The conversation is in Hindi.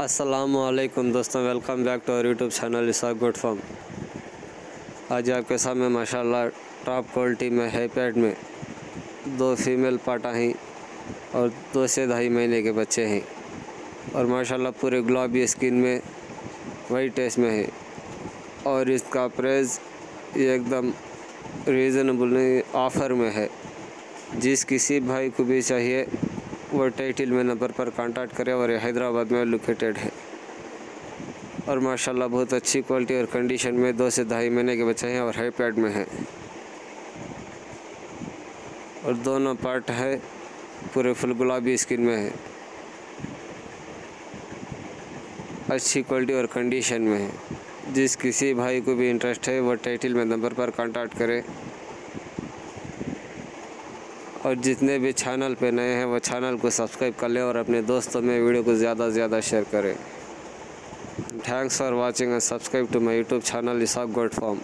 असलकुम दोस्तों welcome back to our YouTube channel Isa good form आज आपके सामने माशाल्लाह टॉप क्वालिटी में है पैड में दो फीमेल पाटा हैं और दो से ढाई महीने के बच्चे हैं। और माशाल्लाह पूरे गुलाबी स्किन में वाइट टेस्ट में है। और इसका प्राइस एकदम रीज़नेबल ऑफ़र में है। जिस किसी भाई को भी चाहिए वो टाइटिल में नंबर पर कांटेक्ट करें और हैदराबाद में लोकेटेड है। और माशाल्लाह बहुत अच्छी क्वालिटी और कंडीशन में दो से ढाई महीने के बच्चे हैं और हाई पैड में है। और दोनों पार्ट है, पूरे फुल गुलाबी स्किन में है। अच्छी क्वालिटी और कंडीशन में है। जिस किसी भाई को भी इंटरेस्ट है वो टाइटिल में नंबर पर कांटेक्ट करें। और जितने भी चैनल पे नए हैं, वो चैनल को सब्सक्राइब कर लें और अपने दोस्तों में वीडियो को ज़्यादा से ज़्यादा शेयर करें। Thanks for watching and subscribe to my YouTube channel Isaq goat farm